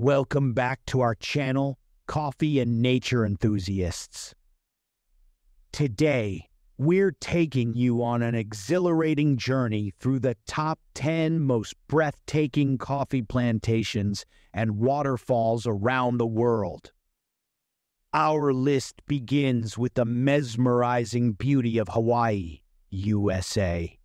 Welcome back to our channel, Coffee and Nature Enthusiasts. Today, we're taking you on an exhilarating journey through the top 10 most breathtaking coffee plantations and waterfalls around the world. Our list begins with the mesmerizing beauty of Hawaii, USA.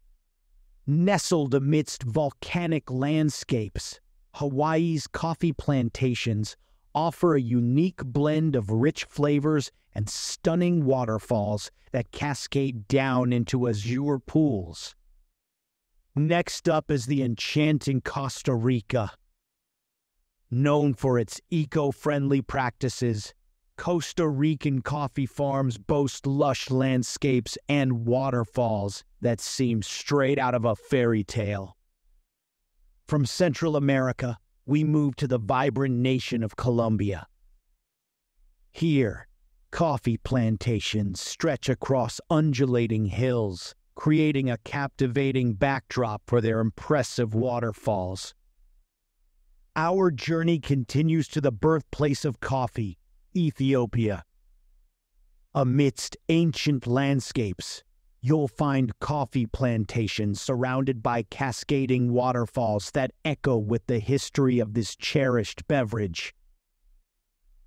Nestled amidst volcanic landscapes, Hawaii's coffee plantations offer a unique blend of rich flavors and stunning waterfalls that cascade down into azure pools. Next up is the enchanting Costa Rica. Known for its eco friendly practices, Costa Rican coffee farms boast lush landscapes and waterfalls that seem straight out of a fairy tale. From Central America, we move to the vibrant nation of Colombia. Here, coffee plantations stretch across undulating hills, creating a captivating backdrop for their impressive waterfalls. Our journey continues to the birthplace of coffee, Ethiopia. Amidst ancient landscapes, you'll find coffee plantations surrounded by cascading waterfalls that echo with the history of this cherished beverage.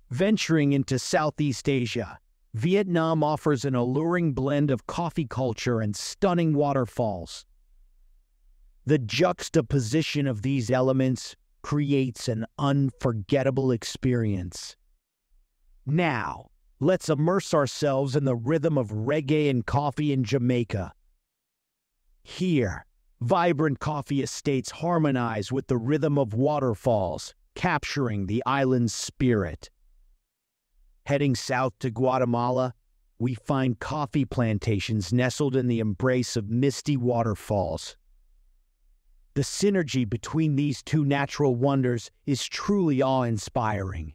Venturing into Southeast Asia, Vietnam offers an alluring blend of coffee culture and stunning waterfalls. The juxtaposition of these elements creates an unforgettable experience. Now, let's immerse ourselves in the rhythm of reggae and coffee in Jamaica. Here, vibrant coffee estates harmonize with the rhythm of waterfalls, capturing the island's spirit. Heading south to Guatemala, we find coffee plantations nestled in the embrace of misty waterfalls. The synergy between these two natural wonders is truly awe inspiring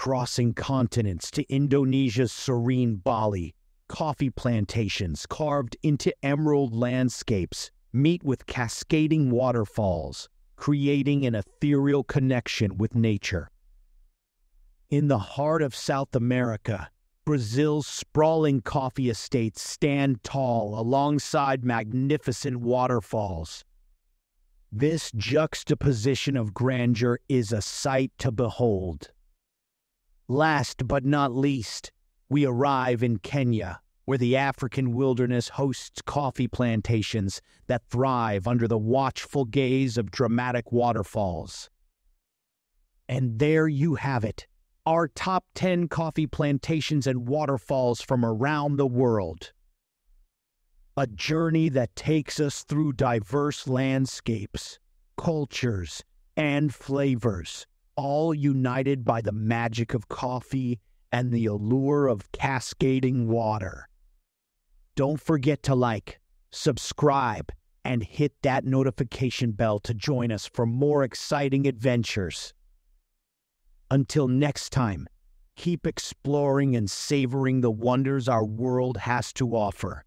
crossing continents to Indonesia's serene Bali, coffee plantations carved into emerald landscapes meet with cascading waterfalls, creating an ethereal connection with nature. In the heart of South America, Brazil's sprawling coffee estates stand tall alongside magnificent waterfalls. This juxtaposition of grandeur is a sight to behold. Last but not least, we arrive in Kenya, where the African wilderness hosts coffee plantations that thrive under the watchful gaze of dramatic waterfalls. And there you have it, our top 10 coffee plantations and waterfalls from around the world. A journey that takes us through diverse landscapes, cultures, and flavors all united by the magic of coffee and the allure of cascading water. Don't forget to like, subscribe, and hit that notification bell to join us for more exciting adventures. Until next time, keep exploring and savoring the wonders our world has to offer.